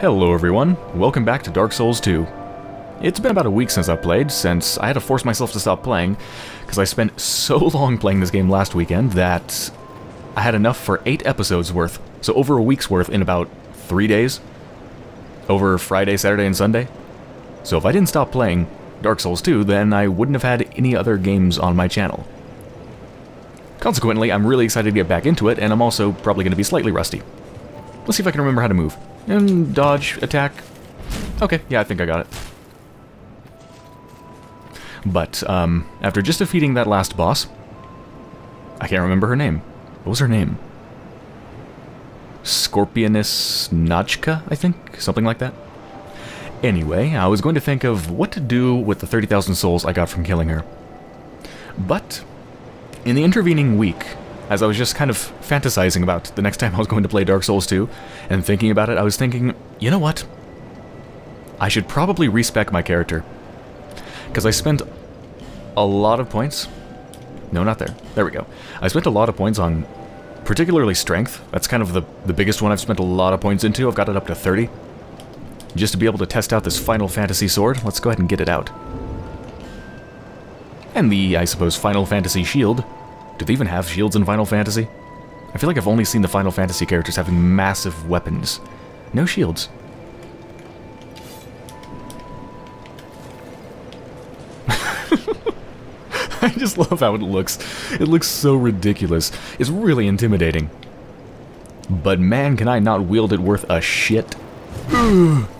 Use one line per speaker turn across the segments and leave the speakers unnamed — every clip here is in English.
Hello everyone, welcome back to Dark Souls 2. It's been about a week since I played, since I had to force myself to stop playing, because I spent so long playing this game last weekend that I had enough for 8 episodes worth, so over a week's worth in about 3 days. Over Friday, Saturday, and Sunday. So if I didn't stop playing Dark Souls 2, then I wouldn't have had any other games on my channel. Consequently, I'm really excited to get back into it, and I'm also probably going to be slightly rusty. Let's see if I can remember how to move. And dodge, attack. Okay, yeah, I think I got it. But, um, after just defeating that last boss, I can't remember her name. What was her name? Scorpioness Najka, I think? Something like that? Anyway, I was going to think of what to do with the 30,000 souls I got from killing her. But, in the intervening week, as I was just kind of fantasizing about the next time I was going to play Dark Souls 2, and thinking about it, I was thinking, you know what? I should probably respec my character. Because I spent a lot of points... No, not there. There we go. I spent a lot of points on particularly strength. That's kind of the, the biggest one I've spent a lot of points into. I've got it up to 30. Just to be able to test out this Final Fantasy sword, let's go ahead and get it out. And the, I suppose, Final Fantasy shield. Do they even have shields in Final Fantasy? I feel like I've only seen the Final Fantasy characters having massive weapons. No shields. I just love how it looks. It looks so ridiculous. It's really intimidating. But man, can I not wield it worth a shit.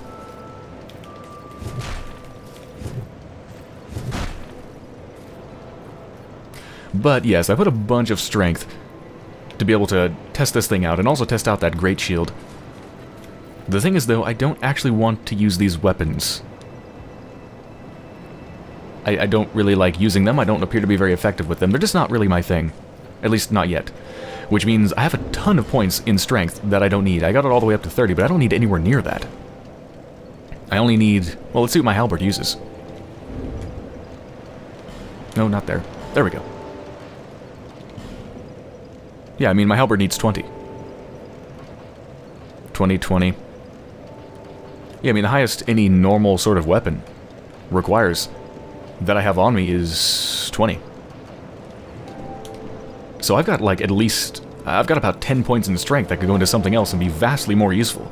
But yes, I put a bunch of strength to be able to test this thing out and also test out that great shield. The thing is though, I don't actually want to use these weapons. I, I don't really like using them, I don't appear to be very effective with them, they're just not really my thing. At least not yet. Which means I have a ton of points in strength that I don't need. I got it all the way up to 30, but I don't need anywhere near that. I only need... Well, let's see what my halberd uses. No, not there. There we go. Yeah, I mean, my halberd needs 20. 20, 20. Yeah, I mean, the highest any normal sort of weapon requires that I have on me is 20. So I've got, like, at least... I've got about 10 points in strength that could go into something else and be vastly more useful.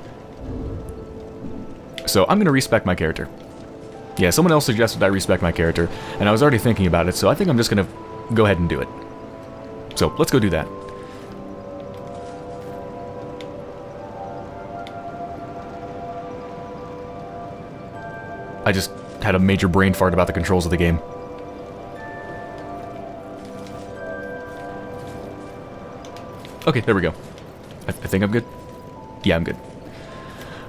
So I'm going to respec my character. Yeah, someone else suggested I respec my character, and I was already thinking about it, so I think I'm just going to go ahead and do it. So, let's go do that. Had a major brain fart about the controls of the game. Okay, there we go. I, th I think I'm good. Yeah, I'm good.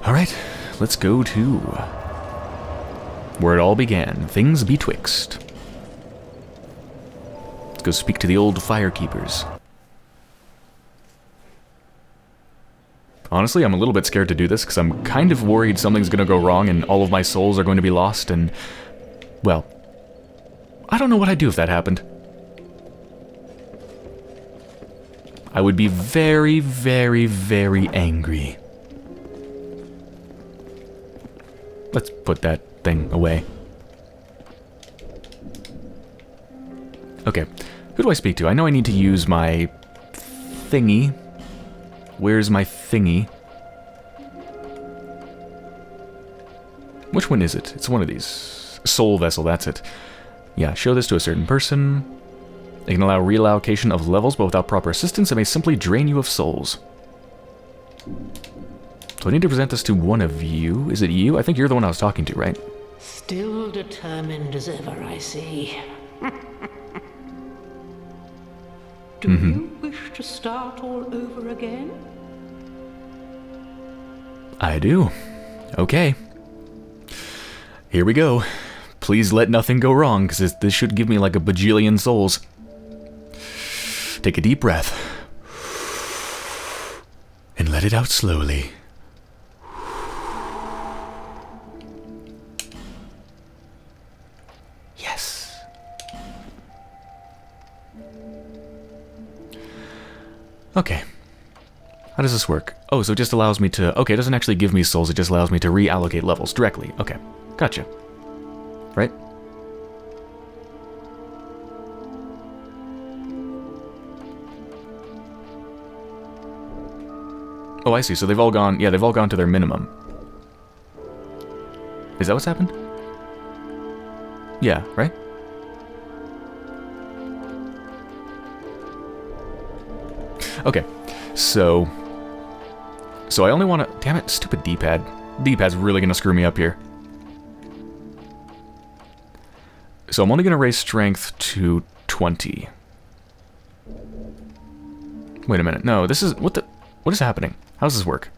Alright, let's go to... Where it all began, things betwixt. Let's go speak to the old firekeepers. Honestly, I'm a little bit scared to do this because I'm kind of worried something's going to go wrong and all of my souls are going to be lost and... Well, I don't know what I'd do if that happened. I would be very, very, very angry. Let's put that thing away. Okay, who do I speak to? I know I need to use my thingy Where's my thingy? Which one is it? It's one of these. Soul Vessel, that's it. Yeah, show this to a certain person. It can allow reallocation of levels, but without proper assistance, it may simply drain you of souls. So I need to present this to one of you. Is it you? I think you're the one I was talking to, right?
Still determined as ever, I see. Do mm -hmm. you to start all over again?
I do. Okay. Here we go. Please let nothing go wrong, because this should give me like a bajillion souls. Take a deep breath. And let it out slowly. Okay. How does this work? Oh, so it just allows me to... Okay, it doesn't actually give me souls, it just allows me to reallocate levels directly. Okay, gotcha. Right? Oh, I see. So they've all gone... Yeah, they've all gone to their minimum. Is that what's happened? Yeah, right? Okay, so... So I only want to... Damn it, stupid D-pad. D-pad's really going to screw me up here. So I'm only going to raise strength to 20. Wait a minute. No, this is... What the... What is happening? How does this work?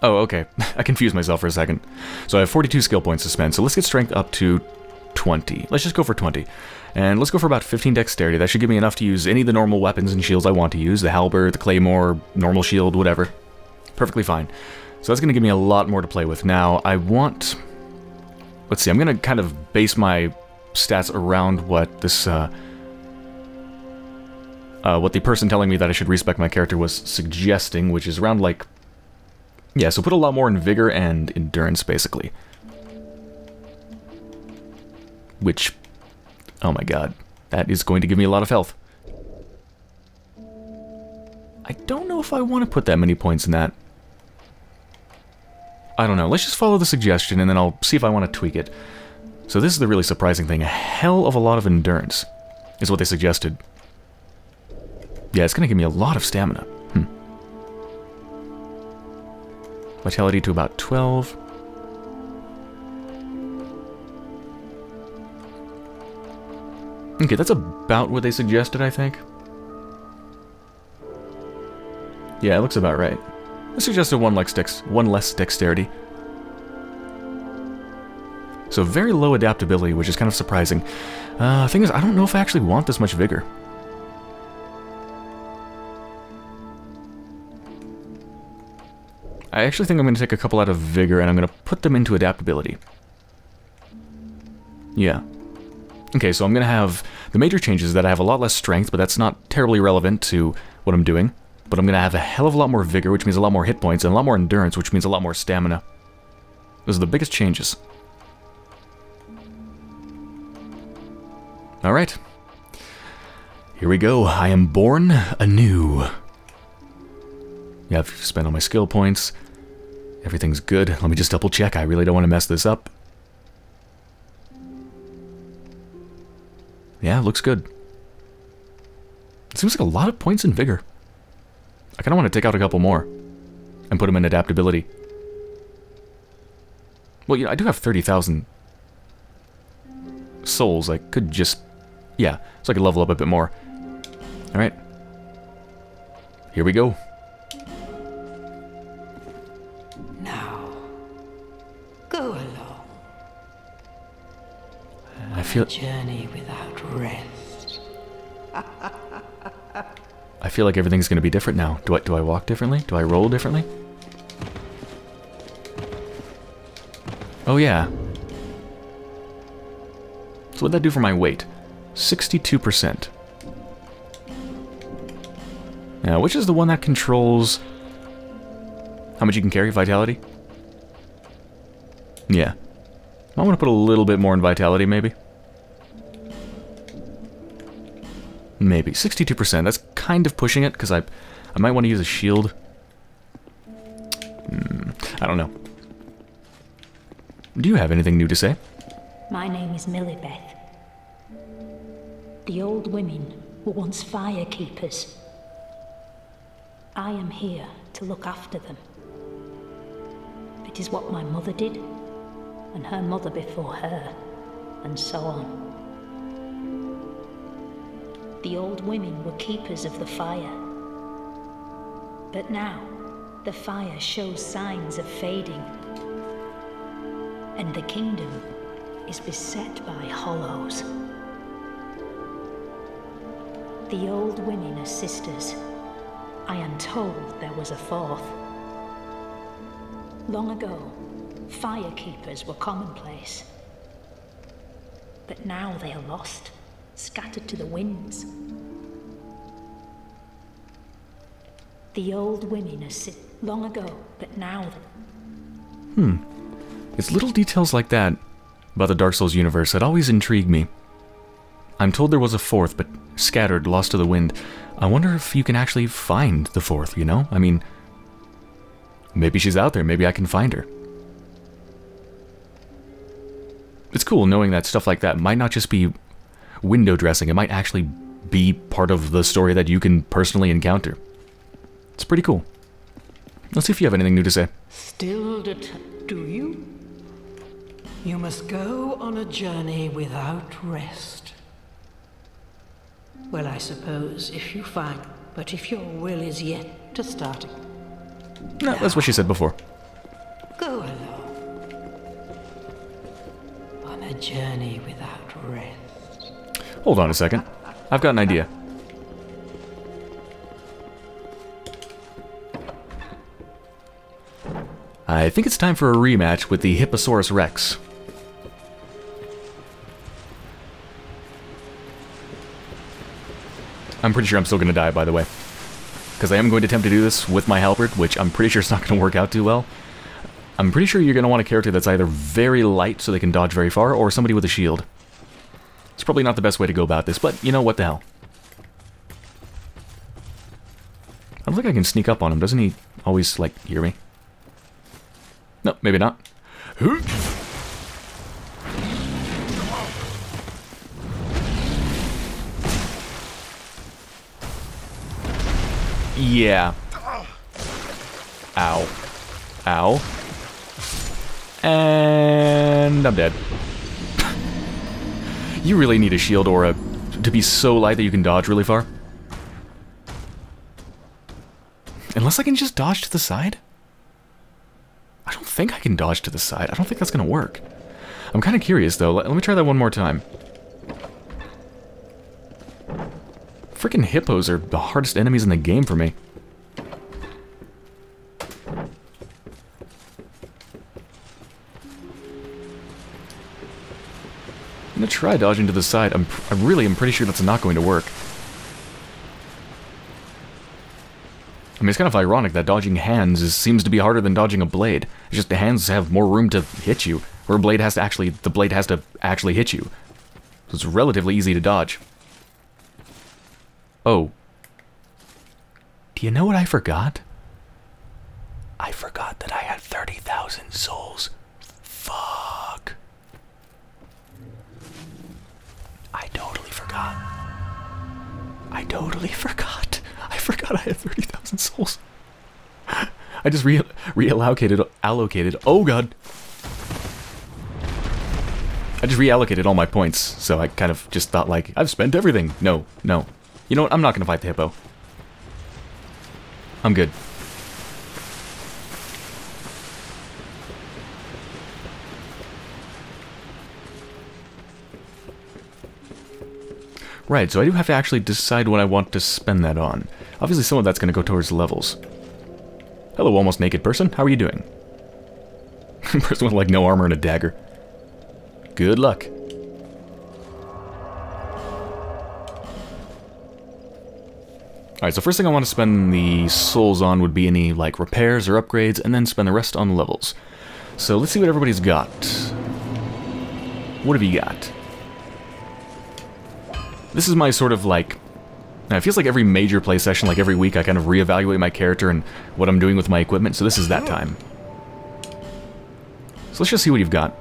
Oh, okay. I confused myself for a second. So I have 42 skill points to spend, so let's get strength up to 20. Let's just go for 20. And let's go for about 15 dexterity. That should give me enough to use any of the normal weapons and shields I want to use. The halberd, the claymore, normal shield, whatever. Perfectly fine. So that's going to give me a lot more to play with. Now, I want... Let's see, I'm going to kind of base my stats around what this... Uh, uh, what the person telling me that I should respec my character was suggesting, which is around like... Yeah, so put a lot more in vigor and endurance, basically. Which Oh my god. That is going to give me a lot of health. I don't know if I want to put that many points in that. I don't know. Let's just follow the suggestion and then I'll see if I want to tweak it. So this is the really surprising thing. A hell of a lot of endurance is what they suggested. Yeah, it's going to give me a lot of stamina. Hmm. Vitality to about 12. Okay, that's about what they suggested, I think. Yeah, it looks about right. They suggested one less, dex one less dexterity. So very low adaptability, which is kind of surprising. Uh, thing is, I don't know if I actually want this much vigor. I actually think I'm going to take a couple out of vigor and I'm going to put them into adaptability. Yeah. Okay, so I'm going to have... The major changes that I have a lot less strength, but that's not terribly relevant to what I'm doing. But I'm going to have a hell of a lot more vigor, which means a lot more hit points, and a lot more endurance, which means a lot more stamina. Those are the biggest changes. Alright. Here we go. I am born anew. Yeah, I've spent all my skill points. Everything's good. Let me just double check. I really don't want to mess this up. Yeah, looks good. It seems like a lot of points in Vigor. I kind of want to take out a couple more. And put them in Adaptability. Well, you know, I do have 30,000 souls. I could just... Yeah, so I could level up a bit more. Alright. Here we go.
Now, go along.
I feel...
Journey without rest.
I feel like everything's going to be different now. Do I, do I walk differently? Do I roll differently? Oh yeah. So what'd that do for my weight? 62%. Now, which is the one that controls how much you can carry? Vitality? Yeah. I want to put a little bit more in Vitality, maybe. Maybe. 62%. That's kind of pushing it, because I, I might want to use a shield. Hmm, I don't know. Do you have anything new to say?
My name is Milibeth. The old women were once fire keepers. I am here to look after them. It is what my mother did, and her mother before her, and so on. The old women were keepers of the fire. But now, the fire shows signs of fading. And the kingdom is beset by hollows. The old women are sisters. I am told there was a fourth. Long ago, fire keepers were commonplace. But now they are lost scattered to the winds. The old women are sick long ago, but now Hmm.
It's little details like that about the Dark Souls universe that always intrigue me. I'm told there was a fourth, but scattered, lost to the wind. I wonder if you can actually find the fourth, you know? I mean, maybe she's out there, maybe I can find her. It's cool knowing that stuff like that might not just be window dressing, it might actually be part of the story that you can personally encounter. It's pretty cool. Let's see if you have anything new to say.
Still det- do you? You must go on a journey without rest. Well, I suppose if you find, but if your will is yet to start,
No, that's what she said before.
go along. On a journey without rest.
Hold on a second. I've got an idea. I think it's time for a rematch with the Hipposaurus Rex. I'm pretty sure I'm still going to die, by the way. Because I am going to attempt to do this with my halberd, which I'm pretty sure is not going to work out too well. I'm pretty sure you're going to want a character that's either very light so they can dodge very far, or somebody with a shield. It's probably not the best way to go about this, but you know what the hell. I don't think I can sneak up on him. Doesn't he always, like, hear me? No, maybe not. Yeah. Ow. Ow. And I'm dead. You really need a shield or a to be so light that you can dodge really far. Unless I can just dodge to the side? I don't think I can dodge to the side. I don't think that's going to work. I'm kind of curious, though. Let, let me try that one more time. Freaking hippos are the hardest enemies in the game for me. Gonna try dodging to the side. I'm, I'm really I'm pretty sure that's not going to work. I mean, it's kind of ironic that dodging hands is, seems to be harder than dodging a blade. It's just the hands have more room to hit you, where a blade has to actually, the blade has to actually hit you. So it's relatively easy to dodge. Oh. Do you know what I forgot? I forgot that I had 30,000 souls. Fuck. I totally forgot. I totally forgot. I forgot I had 30,000 souls. I just re reallocated, allocated. Oh god. I just reallocated all my points, so I kind of just thought like, I've spent everything. No, no. You know what, I'm not gonna fight the hippo. I'm good. Right, so I do have to actually decide what I want to spend that on. Obviously some of that's going to go towards levels. Hello, almost naked person. How are you doing? person with like no armor and a dagger. Good luck. Alright, so first thing I want to spend the souls on would be any like repairs or upgrades, and then spend the rest on levels. So let's see what everybody's got. What have you got? This is my sort of like... Now, it feels like every major play session, like every week, I kind of reevaluate my character and what I'm doing with my equipment, so this is that time. So let's just see what you've got.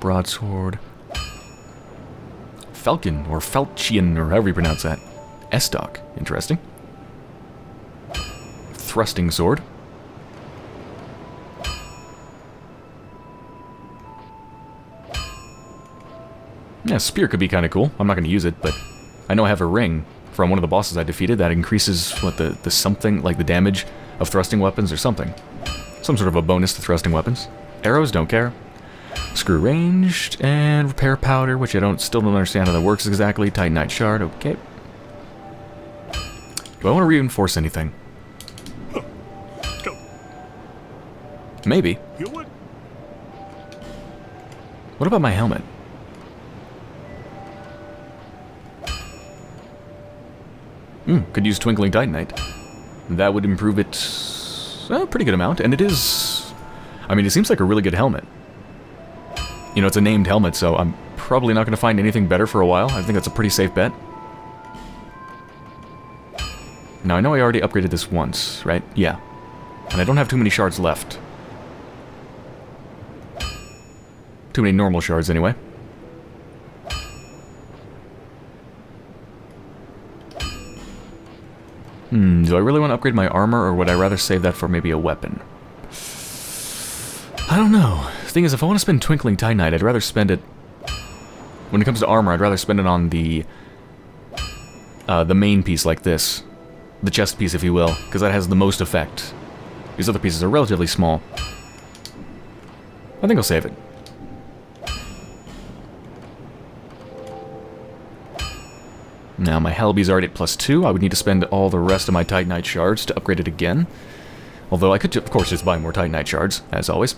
Broadsword. Falcon, or Falchion, or however you pronounce that. Estoc, interesting. Thrusting sword. Yeah, spear could be kind of cool. I'm not going to use it, but I know I have a ring from one of the bosses I defeated that increases, what, the, the something, like the damage of thrusting weapons or something. Some sort of a bonus to thrusting weapons. Arrows, don't care. Screw ranged, and repair powder, which I don't still don't understand how that works exactly. Titanite shard, okay. Do I want to reinforce anything? Maybe. What about my helmet? Hmm, could use Twinkling Titanite. That would improve it a pretty good amount, and it is... I mean, it seems like a really good helmet. You know, it's a named helmet, so I'm probably not going to find anything better for a while. I think that's a pretty safe bet. Now, I know I already upgraded this once, right? Yeah. And I don't have too many shards left. Too many normal shards, anyway. Hmm, do I really want to upgrade my armor, or would I rather save that for maybe a weapon? I don't know. The thing is, if I want to spend Twinkling Titanite, I'd rather spend it... When it comes to armor, I'd rather spend it on the... Uh, the main piece like this. The chest piece, if you will, because that has the most effect. These other pieces are relatively small. I think I'll save it. Now, my Halby's already at plus 2. I would need to spend all the rest of my Titanite shards to upgrade it again. Although I could, of course, just buy more Titanite shards, as always.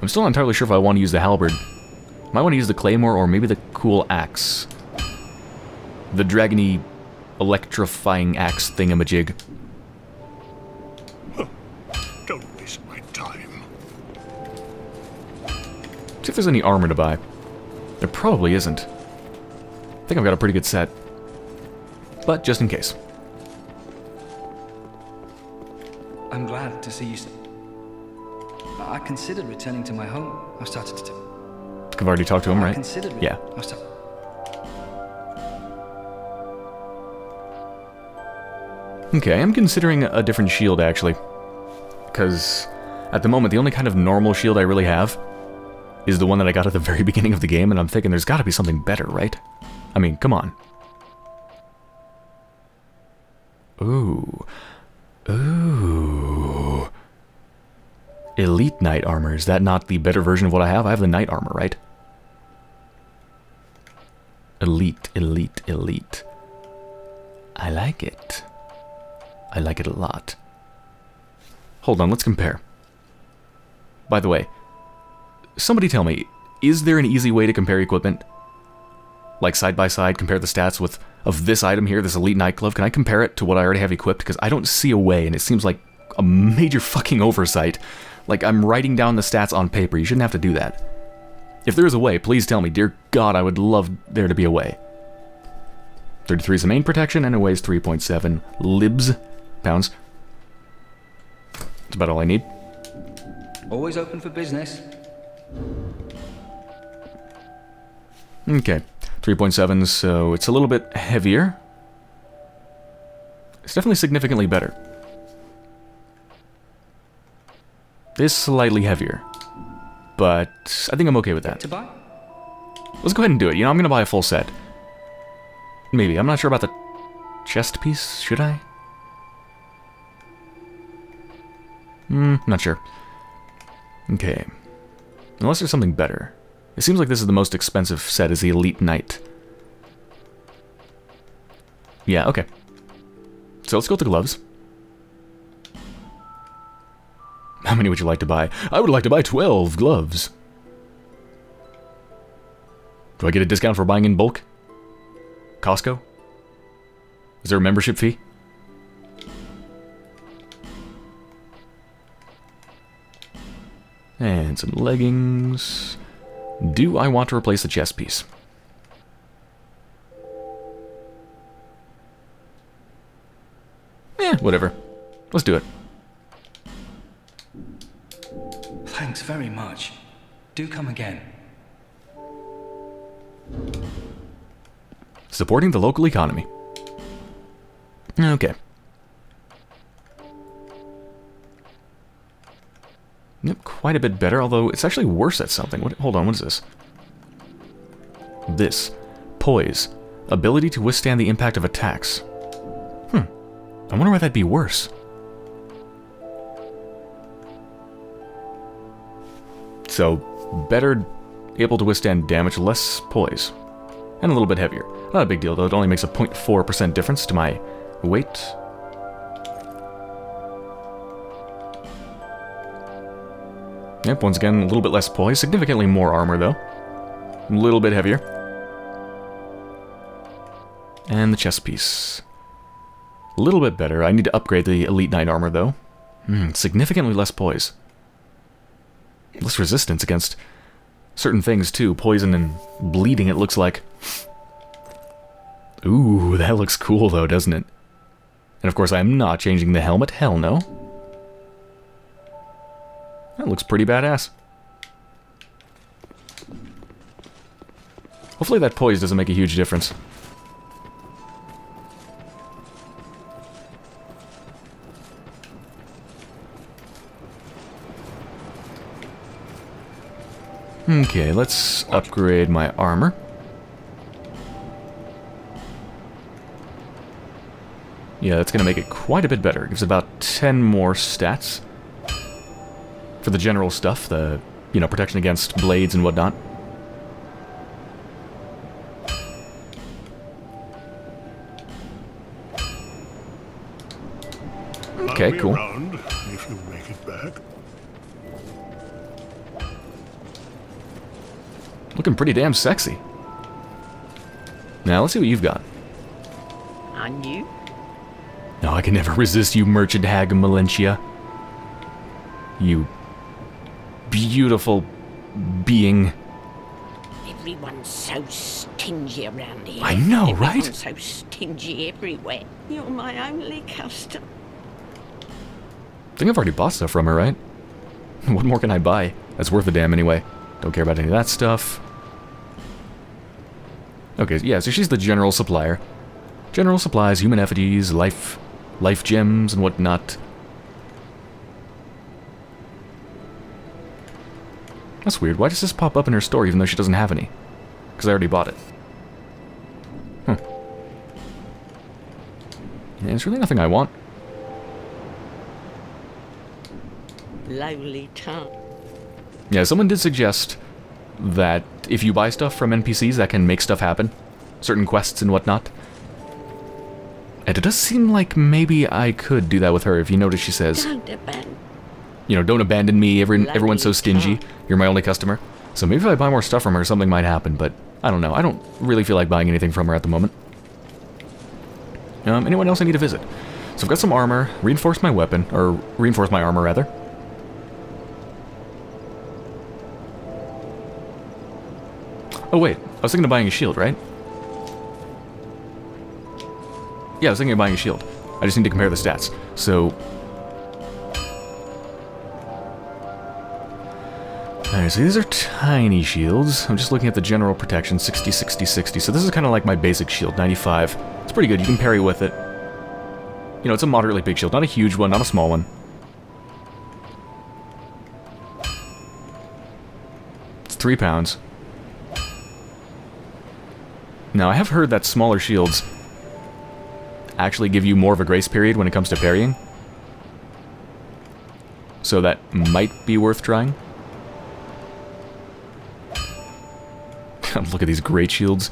I'm still not entirely sure if I want to use the Halberd. I might want to use the Claymore or maybe the cool axe. The dragony electrifying axe thingamajig.
Don't waste my time.
See if there's any armor to buy. There probably isn't. I think I've got a pretty good set. But just in case.
I'm glad to see you. I considered returning to my home. I've started to.
I've already talked to him,
I
right?
considered.
Yeah.
I've
Okay, I'm considering a different shield, actually. Because at the moment, the only kind of normal shield I really have is the one that I got at the very beginning of the game, and I'm thinking there's got to be something better, right? I mean, come on. Ooh. Ooh. Elite Knight Armor. Is that not the better version of what I have? I have the Knight Armor, right? Elite, elite, elite. I like it. I like it a lot. Hold on, let's compare. By the way, somebody tell me, is there an easy way to compare equipment? Like side by side, compare the stats with of this item here, this Elite Knight Glove. Can I compare it to what I already have equipped? Because I don't see a way, and it seems like a major fucking oversight. Like I'm writing down the stats on paper. You shouldn't have to do that. If there is a way, please tell me. Dear God, I would love there to be a way. 33 is the main protection, and it weighs 3.7 libs pounds. That's about all I need.
Always open for business.
Okay, 3.7, so it's a little bit heavier. It's definitely significantly better. This slightly heavier, but I think I'm okay with that.
To buy?
Let's go ahead and do it. You know, I'm gonna buy a full set. Maybe. I'm not sure about the chest piece. Should I? Hmm, not sure. Okay. Unless there's something better. It seems like this is the most expensive set is the Elite Knight. Yeah, okay. So let's go with the gloves. How many would you like to buy? I would like to buy 12 gloves. Do I get a discount for buying in bulk? Costco? Is there a membership fee? And some leggings. Do I want to replace the chest piece? Eh, whatever. Let's do it.
Thanks very much. Do come again.
Supporting the local economy. Okay. Yep, quite a bit better, although it's actually worse at something. What, hold on, what is this? This. Poise. Ability to withstand the impact of attacks. Hmm. I wonder why that'd be worse. So, better able to withstand damage, less poise. And a little bit heavier. Not a big deal, though. It only makes a 0.4% difference to my weight. Yep, once again, a little bit less poise. Significantly more armor, though. A little bit heavier. And the chest piece. A little bit better. I need to upgrade the Elite Knight armor, though. Hmm, significantly less poise. Less resistance against certain things, too. Poison and bleeding, it looks like. Ooh, that looks cool, though, doesn't it? And of course, I am not changing the helmet. Hell no. That looks pretty badass. Hopefully that poise doesn't make a huge difference. Okay, let's upgrade my armor. Yeah, that's going to make it quite a bit better. It gives about 10 more stats. For the general stuff, the, you know, protection against blades and whatnot. Okay, cool.
Around if you make it back.
Looking pretty damn sexy. Now, let's see what you've got.
On you?
No, I can never resist you, merchant hag of Melentia. You beautiful being.
Everyone's so stingy around here.
I know,
Everyone's
right?
so stingy everywhere. You're my only customer.
I think I've already bought stuff from her, right? What more can I buy? That's worth a damn anyway. Don't care about any of that stuff. Okay, yeah, so she's the general supplier. General supplies, human effigies, life, life gems, and whatnot. That's weird. Why does this pop up in her store even though she doesn't have any? Because I already bought it. Huh. Yeah, there's really nothing I want.
Lowly tongue.
Yeah, someone did suggest that if you buy stuff from NPCs, that can make stuff happen. Certain quests and whatnot. And it does seem like maybe I could do that with her if you notice she says,
Don't abandon.
You know, don't abandon me, every, everyone's so stingy, you're my only customer. So maybe if I buy more stuff from her, something might happen, but I don't know. I don't really feel like buying anything from her at the moment. Um, anyone else I need to visit? So I've got some armor, reinforce my weapon, or reinforce my armor rather. Oh wait, I was thinking of buying a shield, right? Yeah, I was thinking of buying a shield. I just need to compare the stats. So... Alright, so these are tiny shields. I'm just looking at the general protection, 60, 60, 60. So this is kind of like my basic shield, 95. It's pretty good, you can parry with it. You know, it's a moderately big shield, not a huge one, not a small one. It's three pounds. Now, I have heard that smaller shields actually give you more of a grace period when it comes to parrying. So that might be worth trying. Look at these great shields.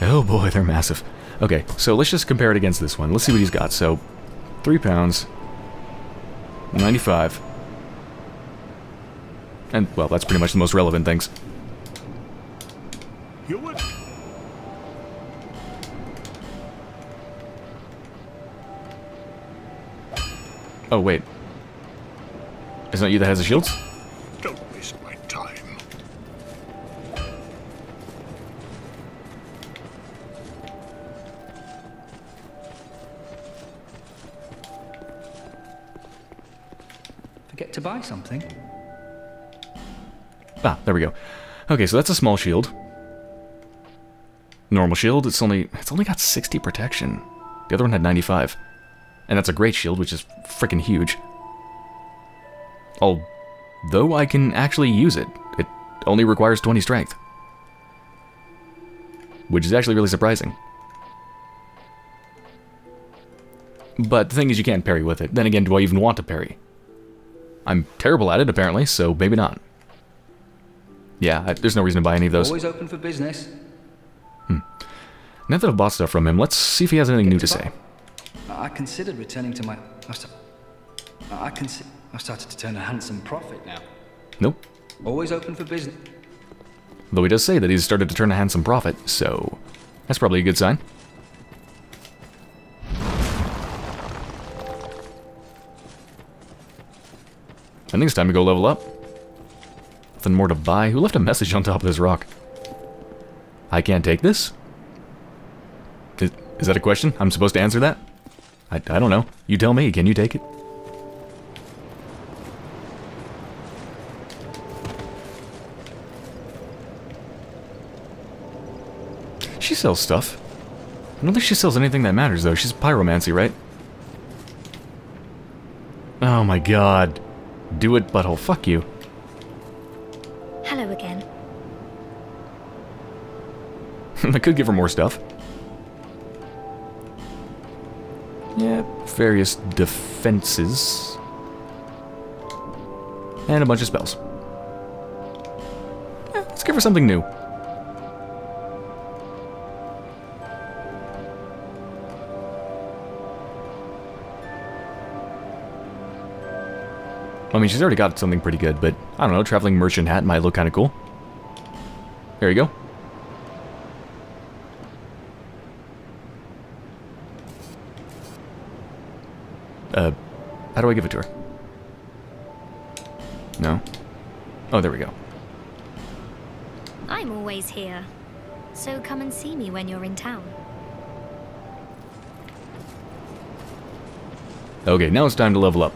Oh boy, they're massive. Okay, so let's just compare it against this one. Let's see what he's got. So, three pounds, 95. And, well, that's pretty much the most relevant things. Oh, wait. It's not you that has the shields?
To buy something.
Ah, there we go. Okay, so that's a small shield. Normal shield, it's only it's only got 60 protection. The other one had 95. And that's a great shield, which is freaking huge. Although I can actually use it. It only requires 20 strength. Which is actually really surprising. But the thing is, you can't parry with it. Then again, do I even want to parry? I'm terrible at it, apparently, so maybe not. Yeah, I, there's no reason to buy any of those.
Always open for business. Hmm.
Now that I've bought stuff from him, let's see if he has anything new to
to
say.
I considered returning to my. I consi- I've started to turn a handsome profit now.
Nope.
Always open for business.
Though he does say that he's started to turn a handsome profit, so that's probably a good sign. Think it's time to go level up. Nothing more to buy. Who left a message on top of this rock? I can't take this? Is, is that a question? I'm supposed to answer that? I, I don't know. You tell me. Can you take it? She sells stuff. I don't think she sells anything that matters, though. She's pyromancy, right? Oh my god. Do it, butthole. Fuck you.
Hello again.
I could give her more stuff. Yeah, various defenses. And a bunch of spells. Yeah, let's give her something new. I mean, she's already got something pretty good, but I don't know, traveling merchant hat might look kind of cool. There you go. Uh, how do I give it to her? No? Oh, there we go.
I'm always here. So come and see me when you're in town.
Okay, now it's time to level up.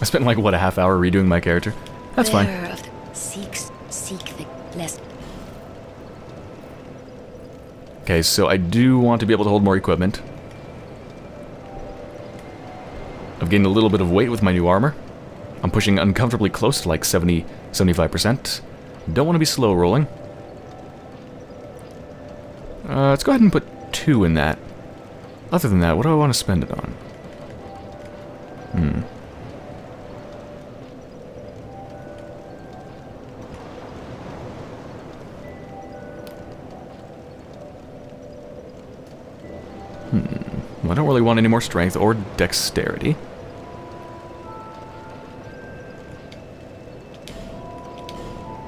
I spent like, what, a half hour redoing my character? That's fine.
Seeks seek.
Okay, so I do want to be able to hold more equipment. I've gained a little bit of weight with my new armor. I'm pushing uncomfortably close to like 70, 75%. Don't want to be slow rolling. Uh, let's go ahead and put two in that. Other than that, what do I want to spend it on? Really want any more strength or dexterity.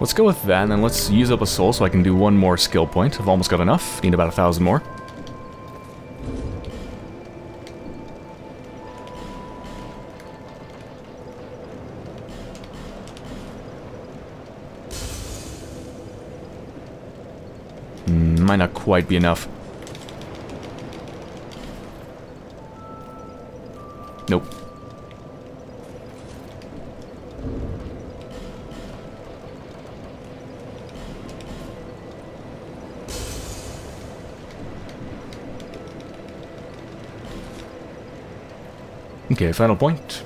Let's go with that, and then let's use up a soul so I can do one more skill point. I've almost got enough. Need about a thousand more. Hmm, might not quite be enough. Okay, final point.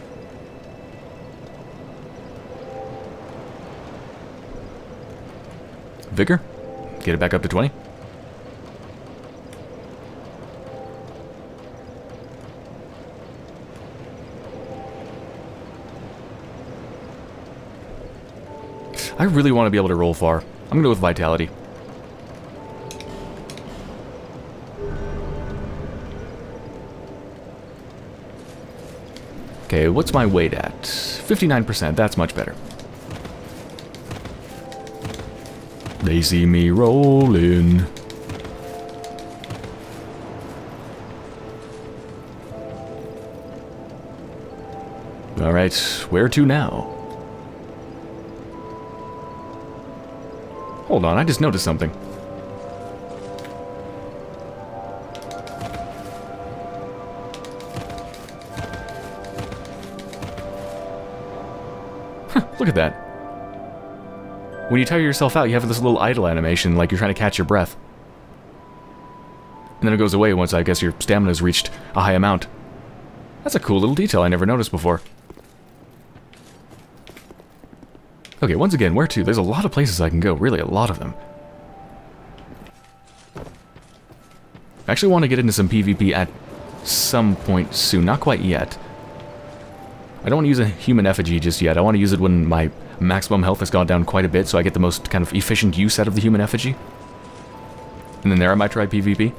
Vigor. Get it back up to 20. I really want to be able to roll far. I'm going to go with Vitality. Okay, what's my weight at? 59%, that's much better. They see me rolling. Alright, where to now? Hold on, I just noticed something. When you tire yourself out, you have this little idle animation like you're trying to catch your breath. And then it goes away once I guess your stamina's reached a high amount. That's a cool little detail I never noticed before. Okay, once again, where to? There's a lot of places I can go, really a lot of them. I actually want to get into some PvP at some point soon, not quite yet. I don't want to use a human effigy just yet. I want to use it when my maximum health has gone down quite a bit, so I get the most kind of efficient use out of the human effigy. And then there I might try PvP.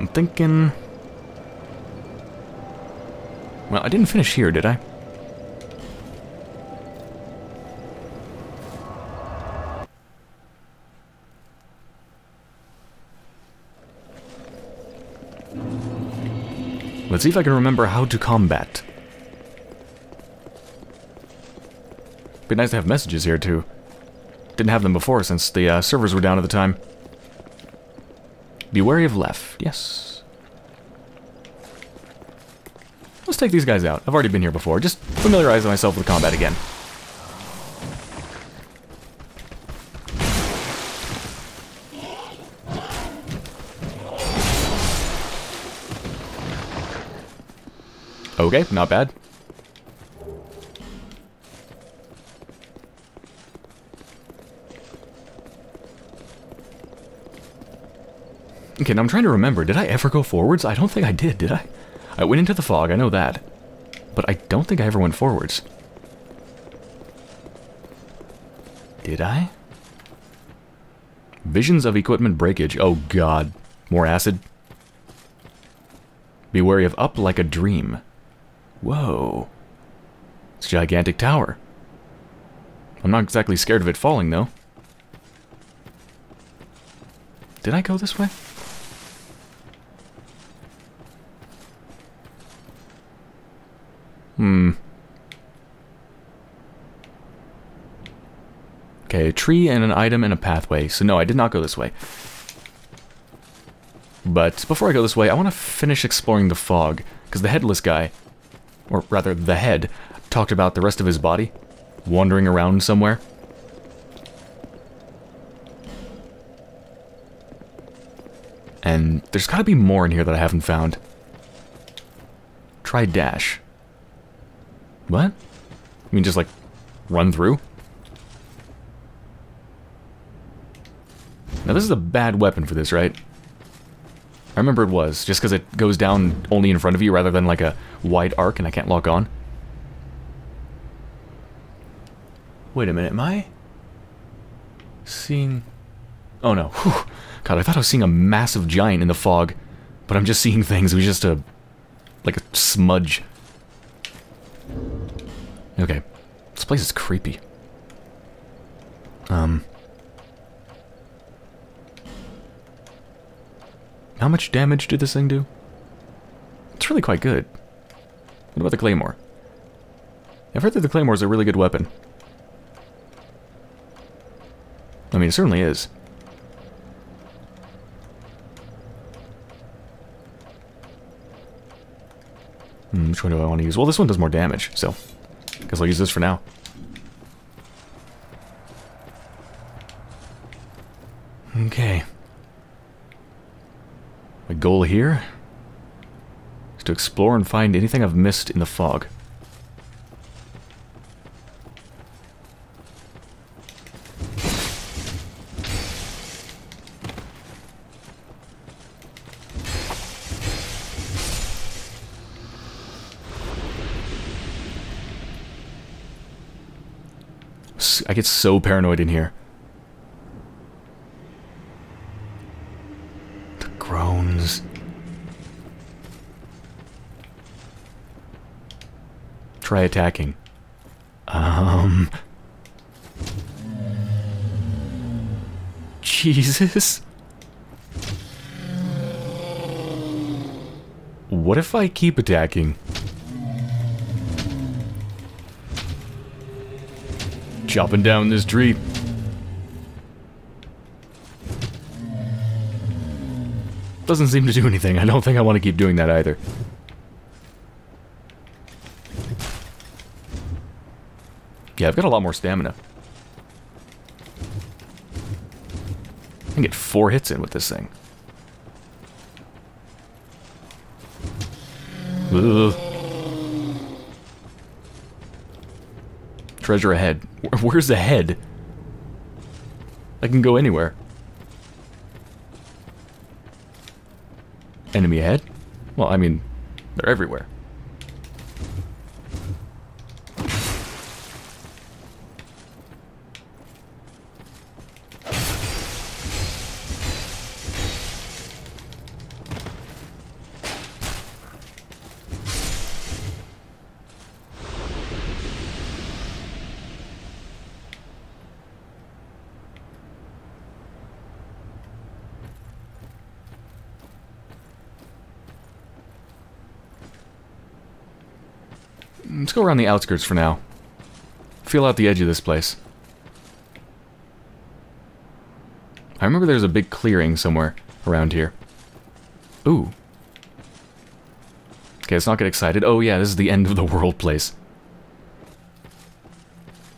I'm thinking... Well, I didn't finish here, did I? Let's see if I can remember how to combat. Be nice to have messages here, too. Didn't have them before since the uh, servers were down at the time. Be wary of left. Yes. Let's take these guys out. I've already been here before. Just familiarize myself with combat again. Okay, not bad. Okay, now I'm trying to remember. Did I ever go forwards? I don't think I did, did I? I went into the fog, I know that. But I don't think I ever went forwards. Did I? Visions of equipment breakage. Oh god. More acid. Be wary of up like a dream. Whoa. It's a gigantic tower. I'm not exactly scared of it falling, though. Did I go this way? Hmm. Okay, a tree and an item and a pathway. So no, I did not go this way. But before I go this way, I want to finish exploring the fog, because the headless guy, or rather the head, talked about the rest of his body wandering around somewhere. And there's got to be more in here that I haven't found. Try dash. What? You mean just like run through? Now this is a bad weapon for this, right? I remember it was, just because it goes down only in front of you rather than like a wide arc and I can't lock on. Wait a minute, am I seeing... Oh no. Whew. God, I thought I was seeing a massive giant in the fog, but I'm just seeing things. It was just a... like a smudge. Okay. This place is creepy. Um... How much damage did this thing do? It's really quite good. What about the Claymore? I've heard that the Claymore is a really good weapon. I mean, it certainly is. Hmm, which one do I want to use? Well, this one does more damage, so... I Guess I'll use this for now. Okay. My goal here is to explore and find anything I've missed in the fog. I get so paranoid in here. The groans. Try attacking. Um... Jesus? What if I keep attacking? Chopping down this tree. Doesn't seem to do anything. I don't think I want to keep doing that either. Yeah, I've got a lot more stamina. I can get four hits in with this thing. Ugh. Treasure ahead. Where's the head? I can go anywhere. Enemy ahead? Well, I mean, they're everywhere. Let's go around the outskirts for now. Feel out the edge of this place. I remember there's a big clearing somewhere around here. Ooh. Okay, let's not get excited. Oh yeah, this is the end of the world place.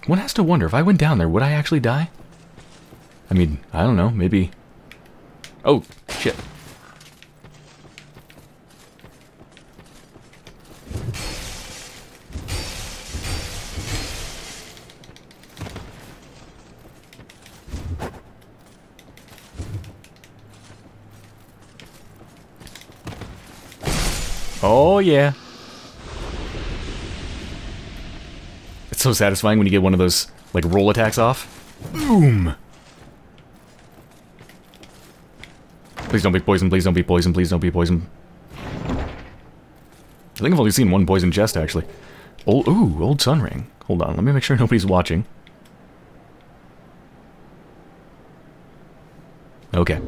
One has to wonder, if I went down there, would I actually die? I mean, I don't know, maybe... Oh, shit. Oh, Oh, yeah. It's so satisfying when you get one of those, like, roll attacks off. Boom! Please don't be poison, please don't be poison, please don't be poison. I think I've only seen one poison chest, actually. Old, ooh, old sun ring. Hold on, let me make sure nobody's watching. Okay.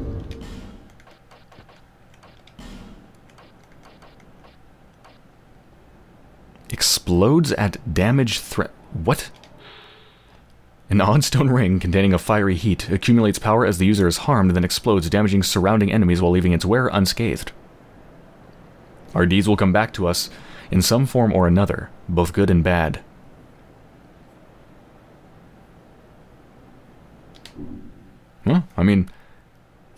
Explodes at damage threat. What? An odd-stone ring containing a fiery heat accumulates power as the user is harmed, then explodes, damaging surrounding enemies while leaving its wearer unscathed. Our deeds will come back to us in some form or another, both good and bad. Well, I mean,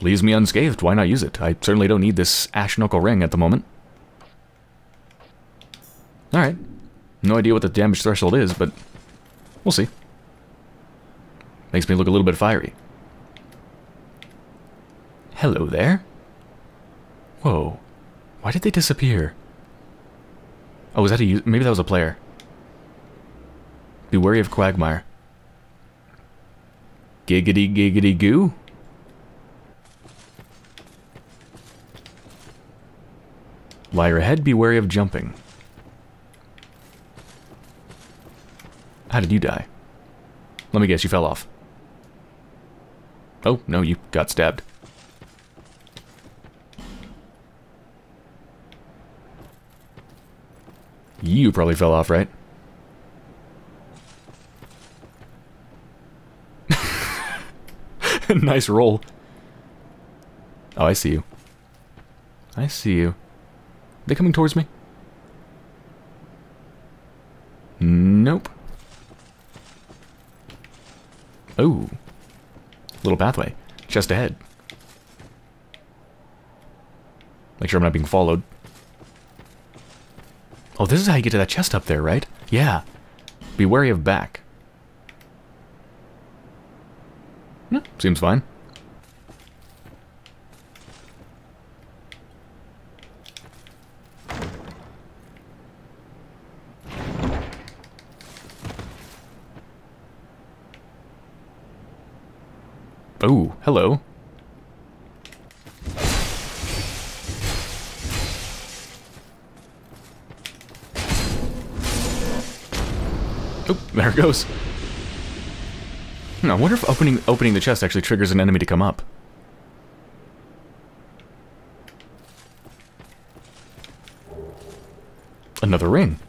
leaves me unscathed, why not use it? I certainly don't need this ash knuckle ring at the moment. Alright. No idea what the damage threshold is, but we'll see. Makes me look a little bit fiery. Hello there. Whoa. Why did they disappear? Oh, was that a... Maybe that was a player. Be wary of Quagmire. Giggity giggity goo? Lie ahead, be wary of jumping. How did you die? Let me guess, you fell off. Oh, no, you got stabbed. You probably fell off, right? nice roll. Oh, I see you. I see you. Are they coming towards me? Nope. Oh. Little pathway. Just ahead. Make sure I'm not being followed. Oh, this is how you get to that chest up there, right? Yeah. Be wary of back. Hmm, seems fine. Oh, hello. Oh, there it goes. I wonder if opening opening the chest actually triggers an enemy to come up. Another ring.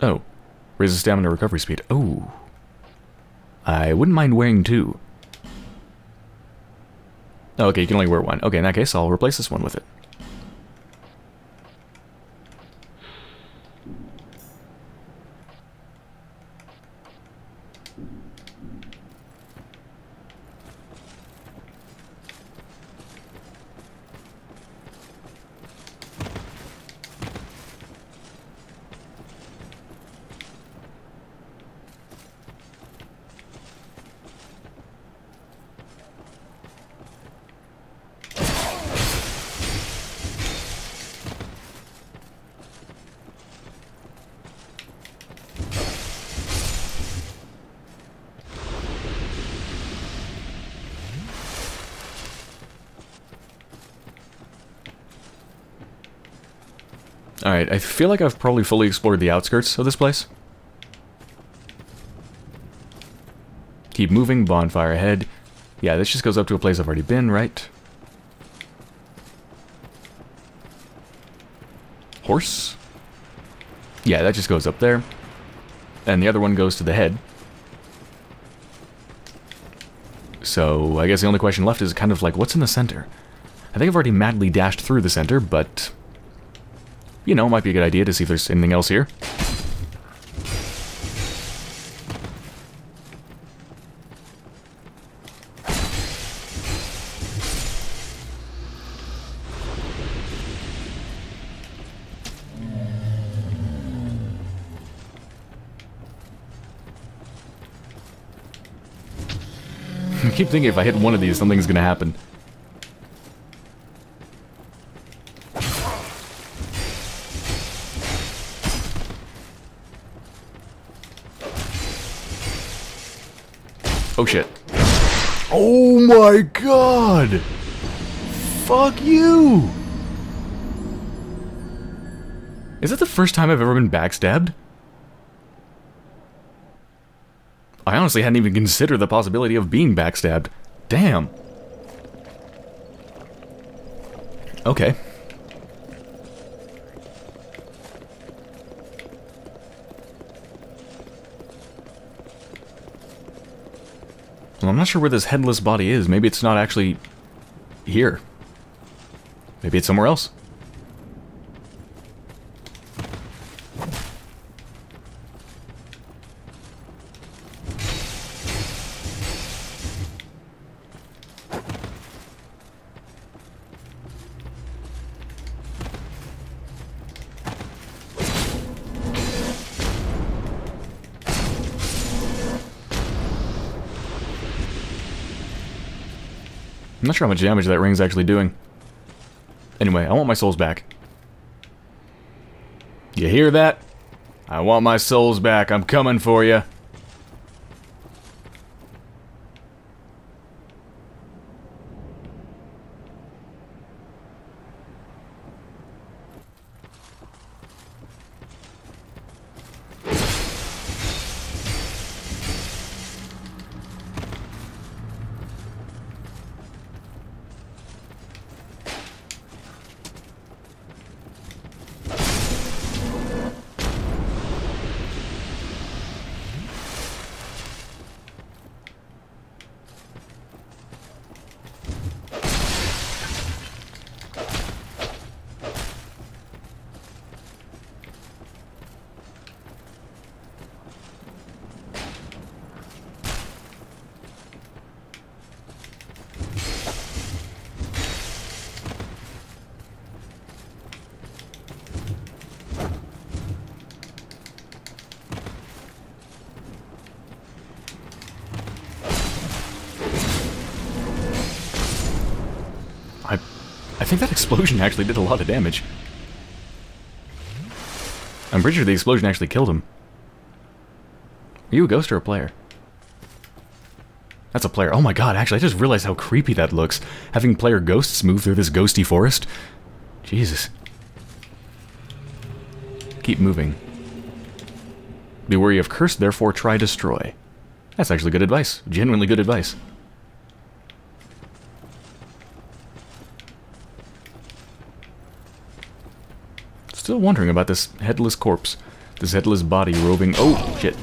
Oh. Raises stamina recovery speed. Oh. I wouldn't mind wearing two. Oh, okay, you can only wear one. Okay, in that case, I'll replace this one with it. Alright, I feel like I've probably fully explored the outskirts of this place. Keep moving, bonfire ahead. Yeah, this just goes up to a place I've already been, right? Horse? Yeah, that just goes up there. And the other one goes to the head. So, I guess the only question left is kind of like, what's in the center? I think I've already madly dashed through the center, but... You know, might be a good idea to see if there's anything else here. I keep thinking if I hit one of these, something's gonna happen. Oh shit. Oh my god! Fuck you! Is that the first time I've ever been backstabbed? I honestly hadn't even considered the possibility of being backstabbed. Damn. Okay. I'm not sure where this headless body is. Maybe it's not actually here. Maybe it's somewhere else. Sure how much damage that ring's actually doing. Anyway, I want my souls back. You hear that? I want my souls back. I'm coming for you. Explosion actually did a lot of damage. I'm pretty sure the explosion actually killed him. Are you a ghost or a player? That's a player. Oh my god, actually, I just realized how creepy that looks. Having player ghosts move through this ghosty forest. Jesus. Keep moving. Be wary of curse, therefore try destroy. That's actually good advice. Genuinely good advice. Still wondering about this headless corpse. This headless body roving... Oh, shit.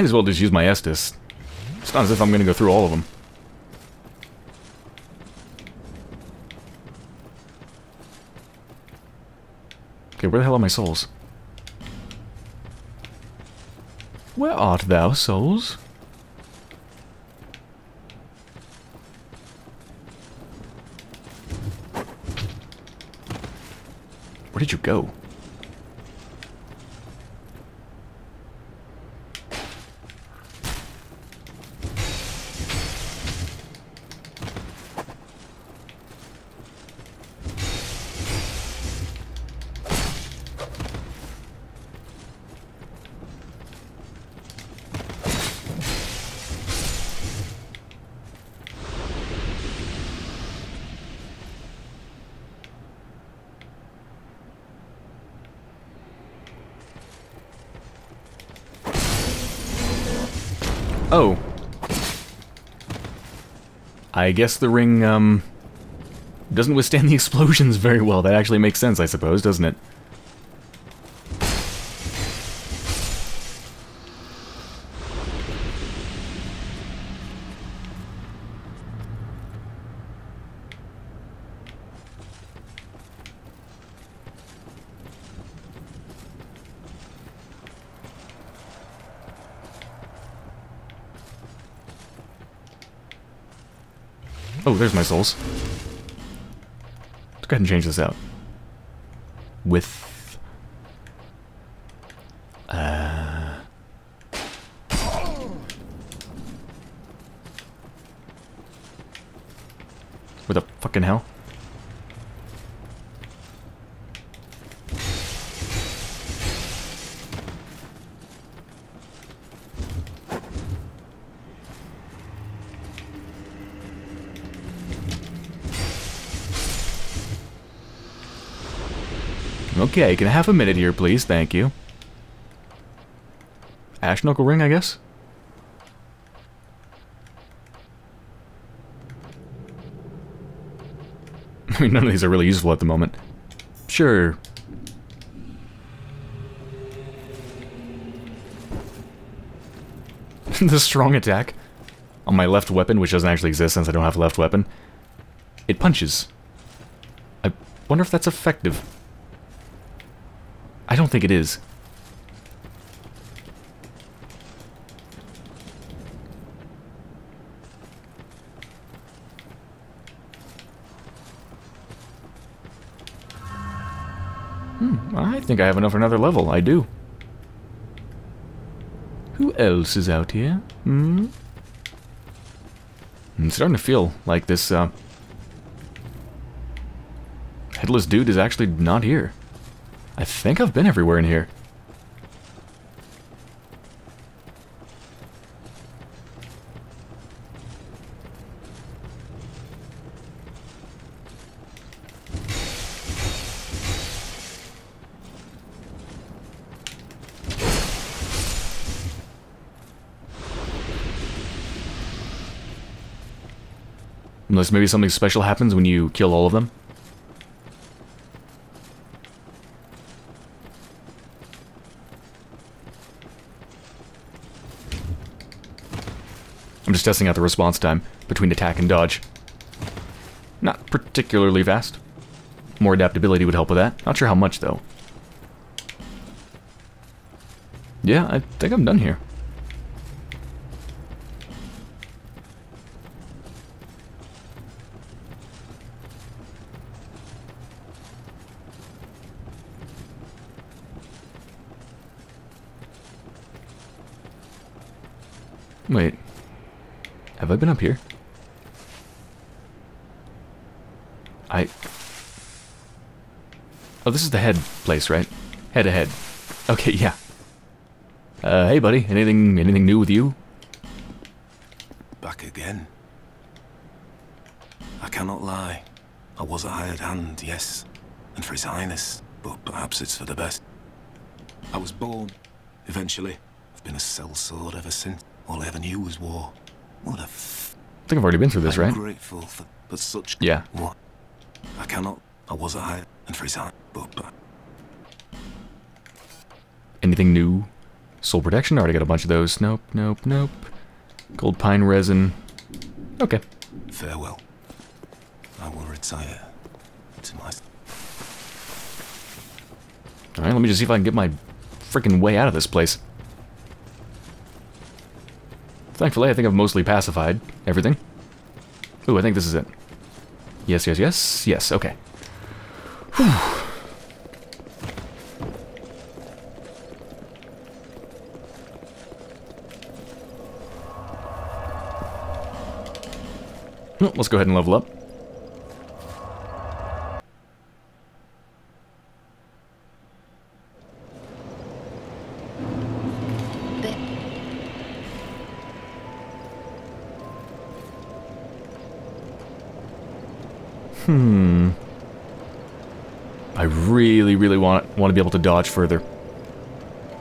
Might as well just use my Estus. It's not as if I'm going to go through all of them. Okay, where the hell are my souls? Where art thou, souls? Where did you go? I guess the ring, um... Doesn't withstand the explosions very well. That actually makes sense, I suppose, doesn't it? Oh, there's my souls. Let's go ahead and change this out. With... Uh... What the fucking hell? Okay, can I have a minute here, please? Thank you. Ash Knuckle Ring, I guess? I mean, none of these are really useful at the moment. Sure. the strong attack on my left weapon, which doesn't actually exist since I don't have a left weapon, it punches. I wonder if that's effective. I don't think it is. Hmm, I think I have enough for another level. I do. Who else is out here? Hmm? I'm starting to feel like this, uh... Headless dude is actually not here. I think I've been everywhere in here. Unless maybe something special happens when you kill all of them. I'm just testing out the response time between attack and dodge. Not particularly fast. More adaptability would help with that. Not sure how much, though. Yeah, I think I'm done here. Wait. Have I been up here? I... Oh, this is the head place, right? Head ahead. Okay, yeah. Uh, hey buddy, anything anything new with you?
Back again. I cannot lie. I was a hired hand, yes, and for his highness, but perhaps it's for the best. I was born, eventually. I've been a sellsword ever since. All I ever knew was war. What a f
I think I've already been through this,
I'm
right?
grateful for but such
Yeah.
what? I cannot. I was a hired and for his highness, but, but
Anything new? Soul protection? Already got a bunch of those. Nope, nope, nope. Gold pine resin. Okay.
farewell. I will retire to my
Alright, let me just see if I can get my freaking way out of this place. Thankfully, I think I've mostly pacified everything. Ooh, I think this is it. Yes, yes, yes, yes, okay. Let's go ahead and level up. Hmm. I really, really want want to be able to dodge further.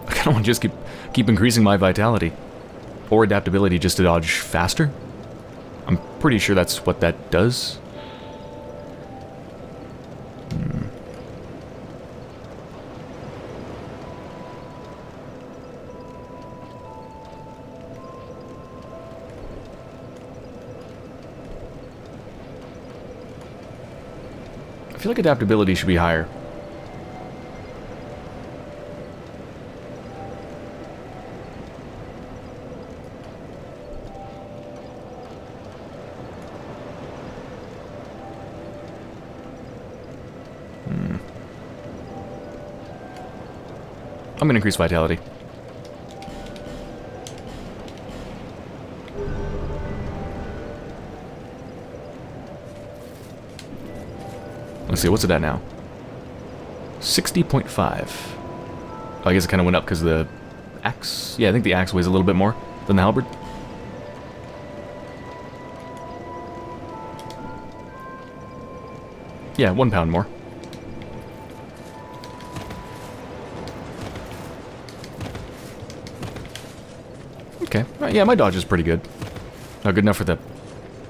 I kind of want to just keep keep increasing my vitality. or adaptability just to dodge faster. I'm pretty sure that's what that does. Adaptability should be higher. Hmm. I'm going to increase vitality. Let's see, what's it at now? 60.5. Oh, I guess it kind of went up because the axe... Yeah, I think the axe weighs a little bit more than the halberd. Yeah, one pound more. Okay. Uh, yeah, my dodge is pretty good. Not good enough for the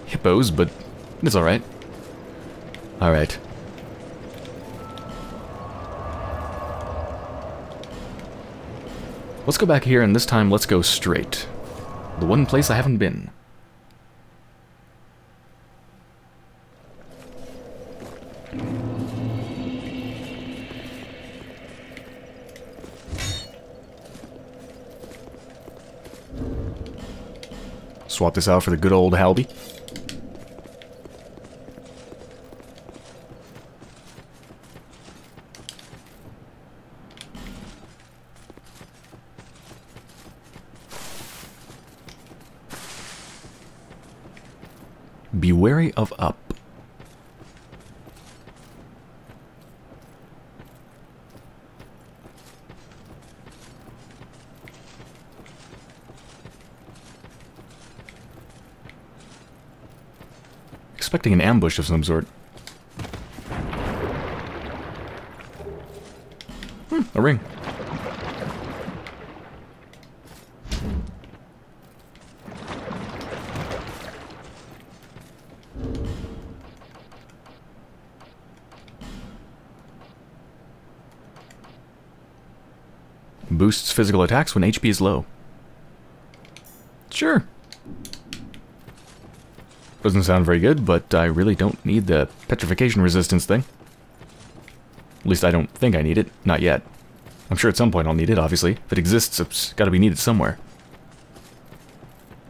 hippos, but it's alright. Alright. Let's go back here, and this time let's go straight. The one place I haven't been. Swap this out for the good old Halby. Be wary of up. Expecting an ambush of some sort. Hmm, a ring. Boosts physical attacks when HP is low. Sure. Doesn't sound very good, but I really don't need the petrification resistance thing. At least I don't think I need it. Not yet. I'm sure at some point I'll need it, obviously. If it exists, it's gotta be needed somewhere.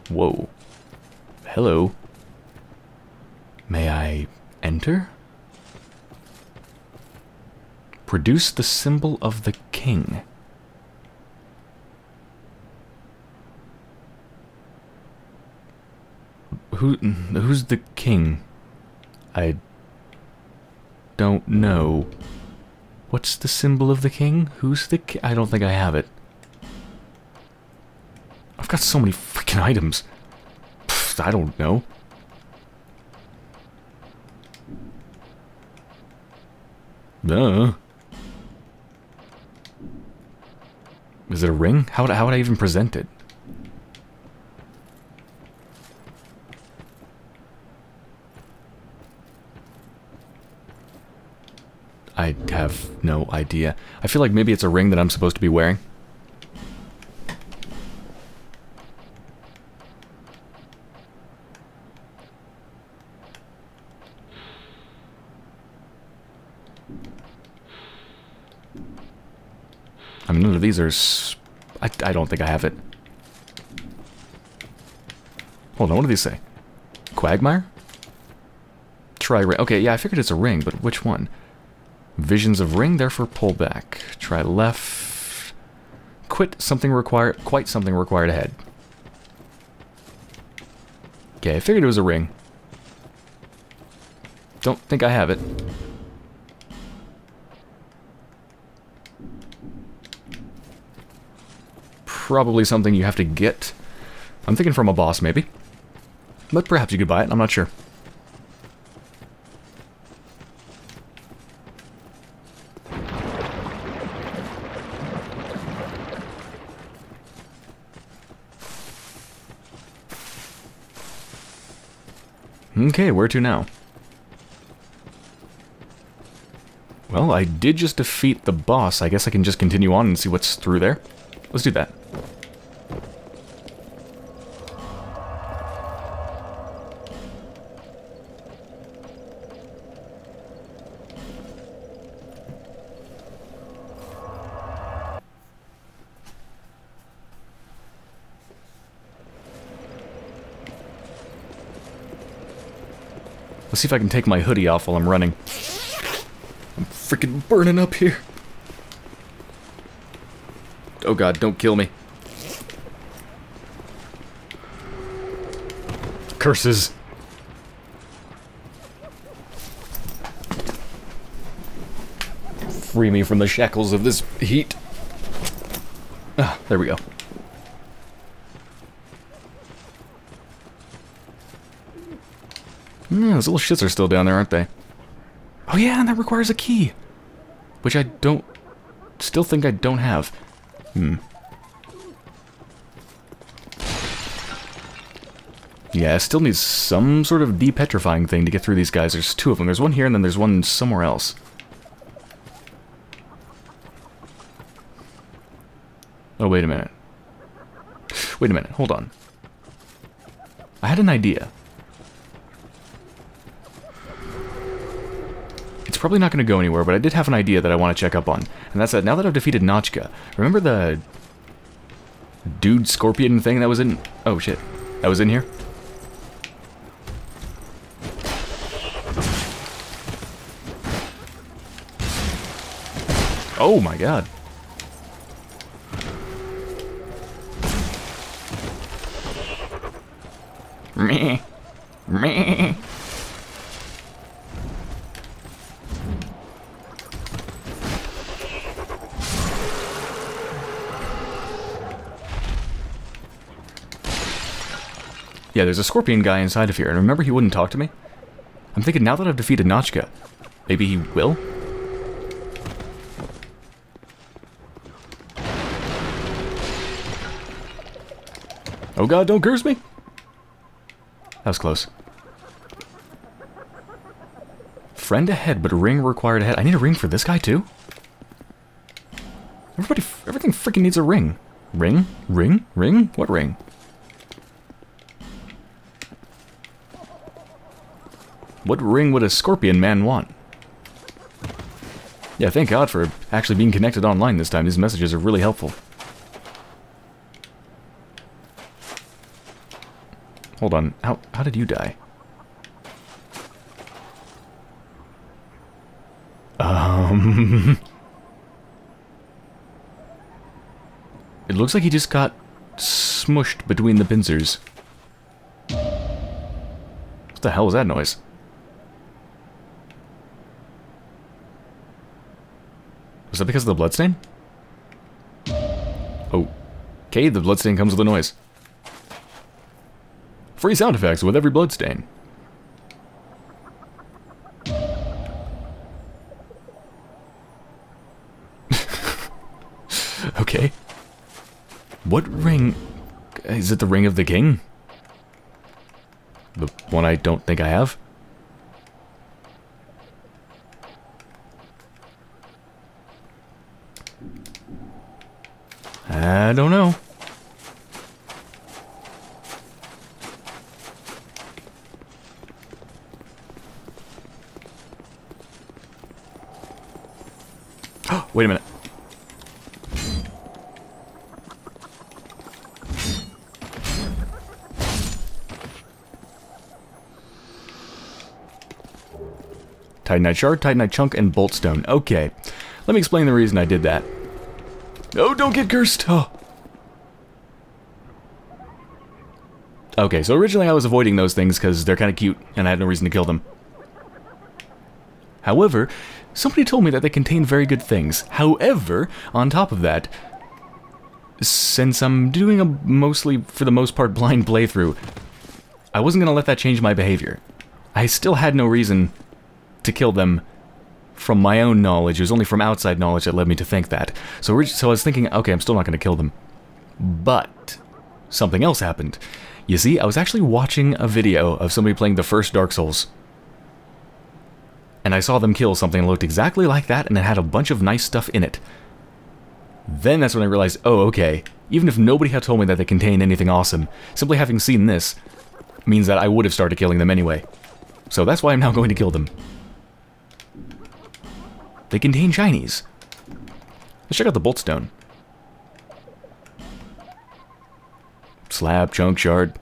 Whoa. Hello. May I enter? Produce the symbol of the king. Who who's the king? I don't know. What's the symbol of the king? Who's the ki I don't think I have it. I've got so many freaking items. Pfft, I don't know. Duh. Is it a ring? How would, how would I even present it? I have no idea. I feel like maybe it's a ring that I'm supposed to be wearing. I mean, none of these are... I, I don't think I have it. Hold on, what do these say? Quagmire? Try ring. Okay, yeah, I figured it's a ring, but which one? Visions of ring, therefore pull back. Try left. Quit something required. Quite something required ahead. Okay, I figured it was a ring. Don't think I have it. Probably something you have to get. I'm thinking from a boss, maybe. But perhaps you could buy it, I'm not sure. Okay, where to now? Well, I did just defeat the boss. I guess I can just continue on and see what's through there. Let's do that. See if I can take my hoodie off while I'm running. I'm freaking burning up here. Oh god, don't kill me. Curses. Free me from the shackles of this heat. Ah, there we go. Mm, those little shits are still down there, aren't they? Oh yeah, and that requires a key. Which I don't... Still think I don't have. Hmm. Yeah, I still need some sort of depetrifying thing to get through these guys. There's two of them. There's one here and then there's one somewhere else. Oh, wait a minute. Wait a minute, hold on. I had an idea. Probably not going to go anywhere, but I did have an idea that I want to check up on. And that's that now that I've defeated Najka, remember the dude scorpion thing that was in... Oh, shit. That was in here? Oh my god. Yeah, there's a scorpion guy inside of here, and remember he wouldn't talk to me? I'm thinking now that I've defeated Najka, maybe he will? Oh god, don't curse me! That was close. Friend ahead, but ring required ahead. I need a ring for this guy too? Everybody, everything freaking needs a ring. Ring? Ring? Ring? What ring? What ring would a scorpion man want? Yeah, thank God for actually being connected online this time. These messages are really helpful. Hold on. How, how did you die? Um... it looks like he just got smushed between the pincers. What the hell was that noise? Was that because of the bloodstain? Oh. Okay, the bloodstain comes with a noise. Free sound effects with every bloodstain. okay. What ring... Is it the ring of the king? The one I don't think I have? I don't know. Wait a minute. Titanite Shard, Titanite Chunk, and Boltstone. Okay. Let me explain the reason I did that. Oh, don't get cursed! Oh. Okay, so originally I was avoiding those things because they're kind of cute, and I had no reason to kill them. However, somebody told me that they contain very good things. However, on top of that, since I'm doing a mostly, for the most part, blind playthrough, I wasn't going to let that change my behavior. I still had no reason to kill them from my own knowledge. It was only from outside knowledge that led me to think that. So, so I was thinking, okay, I'm still not going to kill them. But something else happened. You see, I was actually watching a video of somebody playing the first Dark Souls. And I saw them kill something that looked exactly like that and it had a bunch of nice stuff in it. Then that's when I realized, oh, okay, even if nobody had told me that they contained anything awesome, simply having seen this means that I would have started killing them anyway. So that's why I'm now going to kill them. They contain shinies. Let's check out the Boltstone. Slab, chunk, shard.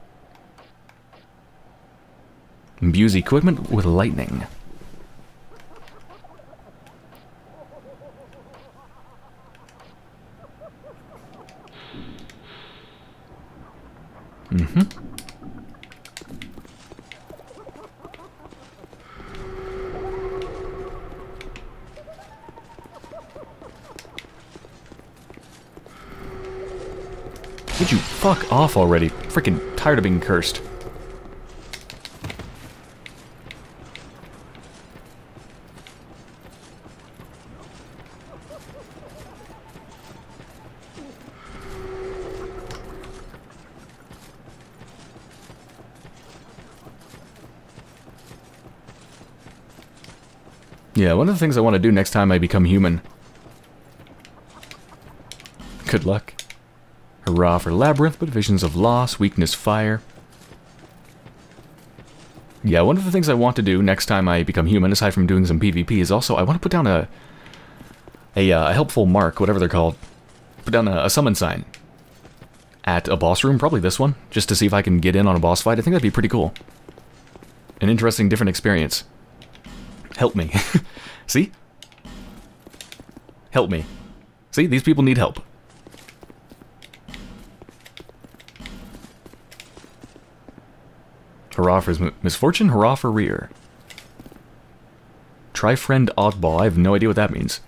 Imbues equipment with lightning. Mm-hmm. Would you fuck off already? Freaking tired of being cursed. Yeah, one of the things I want to do next time I become human. Good luck. Hurrah for Labyrinth, but visions of loss, weakness, fire. Yeah, one of the things I want to do next time I become human, aside from doing some PvP, is also I want to put down a a, uh, a helpful mark, whatever they're called. Put down a, a summon sign at a boss room, probably this one, just to see if I can get in on a boss fight. I think that'd be pretty cool. An interesting, different experience. Help me. See? Help me. See, these people need help. Hurrah for his misfortune, hurrah for rear. Try friend oddball, I have no idea what that means.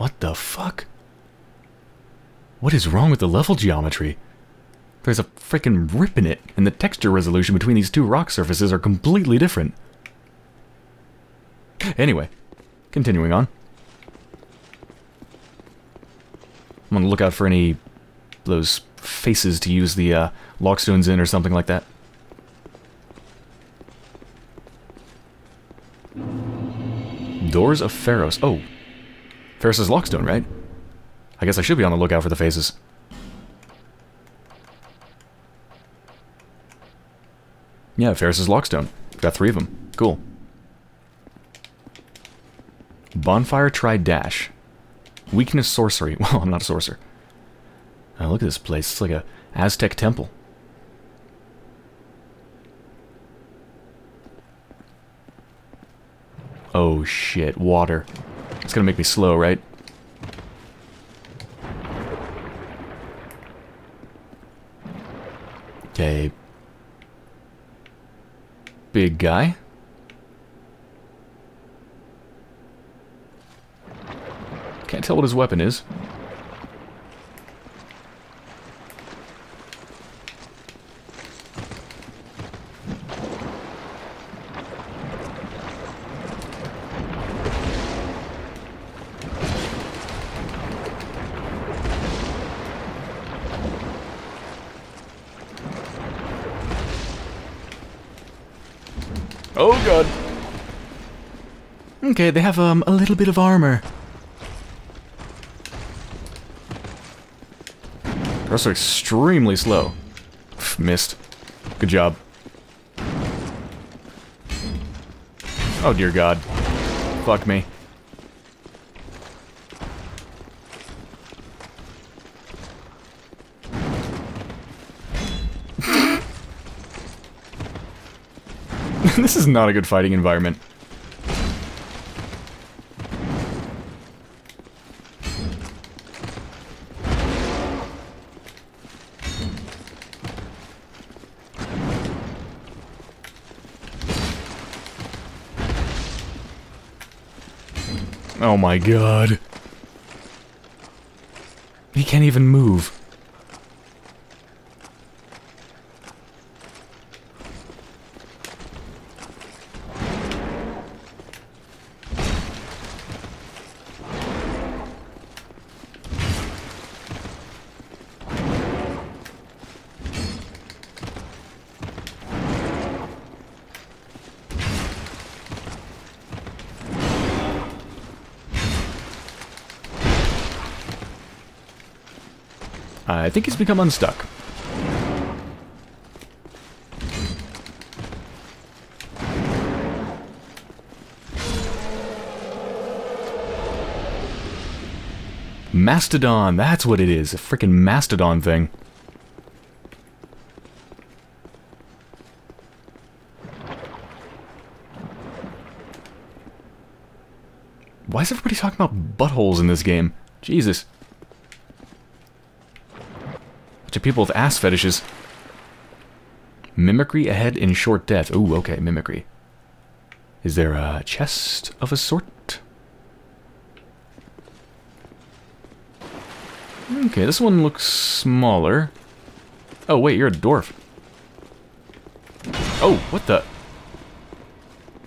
What the fuck? What is wrong with the level geometry? There's a freaking rip in it, and the texture resolution between these two rock surfaces are completely different. Anyway, continuing on. I'm on the lookout for any those faces to use the uh, lockstones in or something like that. Doors of Pharros. Oh, Pharros' Lockstone, right? I guess I should be on the lookout for the faces. Yeah, Pharros' Lockstone. Got three of them. Cool. Bonfire Try Dash. Weakness Sorcery. Well, I'm not a sorcerer. Oh, look at this place. It's like a Aztec temple. Oh shit, water. It's gonna make me slow, right? Okay. Big guy. Can't tell what his weapon is. Oh god. Okay, they have um a little bit of armor. They're also extremely slow. Missed. Good job. Oh dear god. Fuck me. this is not a good fighting environment. Oh my god. He can't even move. I think he's become unstuck. Mastodon, that's what it is. A freaking Mastodon thing. Why is everybody talking about buttholes in this game? Jesus. People with ass fetishes. Mimicry ahead in short death. Ooh, okay, mimicry. Is there a chest of a sort? Okay, this one looks smaller. Oh, wait, you're a dwarf. Oh, what the?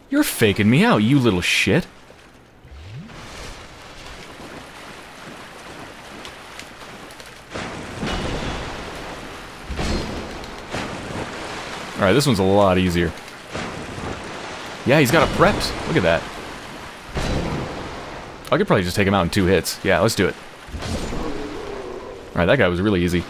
You're faking me out, you little shit. Alright, this one's a lot easier. Yeah, he's got a prepped. Look at that. I could probably just take him out in two hits. Yeah, let's do it. Alright, that guy was really easy.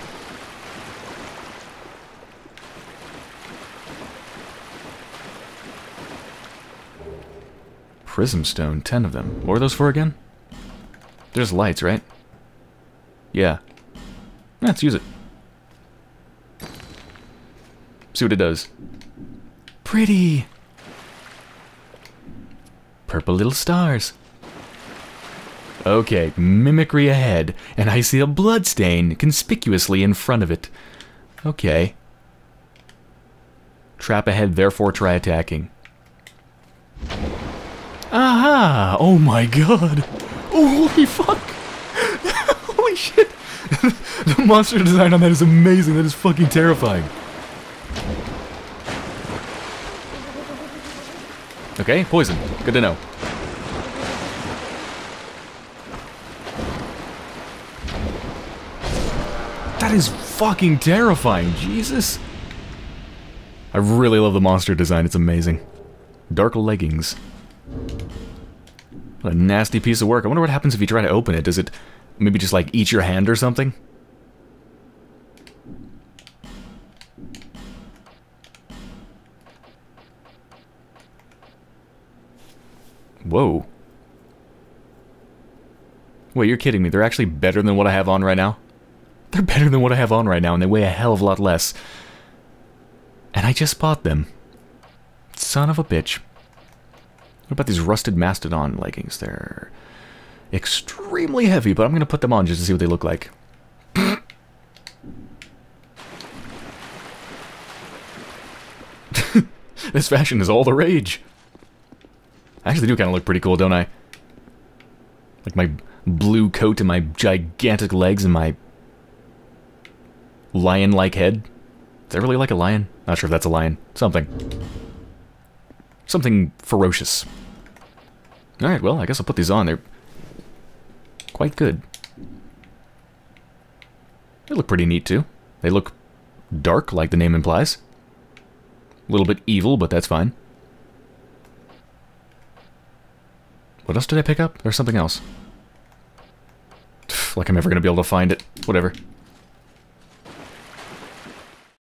Prism stone, ten of them. What are those for again? There's lights, right? Yeah. Let's use it. See what it does. Pretty! Purple little stars. Okay, mimicry ahead, and I see a bloodstain conspicuously in front of it. Okay. Trap ahead, therefore try attacking. Aha! Oh my god! Oh, holy fuck! holy shit! the monster design on that is amazing, that is fucking terrifying. Okay, poison. Good to know. That is fucking terrifying, Jesus. I really love the monster design, it's amazing. Dark leggings. What a nasty piece of work. I wonder what happens if you try to open it. Does it maybe just like eat your hand or something? Whoa. Wait, you're kidding me. They're actually better than what I have on right now? They're better than what I have on right now, and they weigh a hell of a lot less. And I just bought them. Son of a bitch. What about these rusted mastodon leggings? They're extremely heavy, but I'm going to put them on just to see what they look like. this fashion is all the rage. I actually do kind of look pretty cool, don't I? Like my blue coat and my gigantic legs and my lion-like head. Is that really like a lion? Not sure if that's a lion. Something. Something ferocious. Alright, well, I guess I'll put these on. They're quite good. They look pretty neat, too. They look dark, like the name implies. A little bit evil, but that's fine. What else did I pick up? There's something else. like I'm ever going to be able to find it. Whatever.